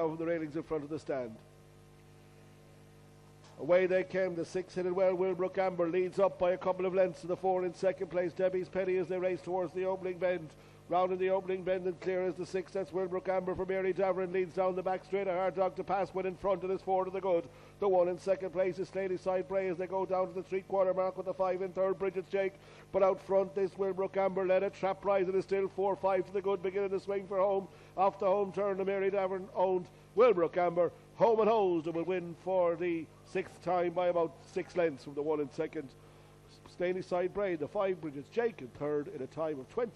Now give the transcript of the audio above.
down from the railings in front of the stand. Away they came, the six hit it well. Wilbrook Amber leads up by a couple of lengths to the four in second place. Debbie's Penny as they race towards the opening bend. Round in the opening bend and clear as the six. That's Wilbrook Amber for Mary Davern leads down the back straight. A hard dog to pass when in front and is four to the good. The one in second place is Slaneyside Bray as they go down to the three quarter mark with the five in third. Bridget Jake. But out front this Wilbrook Amber led it. Trap Rise is still four five to the good. Beginning to swing for home. Off the home turn the Mary Davern owned Wilbrook Amber. Home and holds and will win for the sixth time by about six lengths from the one in second. Slaneyside Bray, the five Bridgets Jake in third in a time of 20.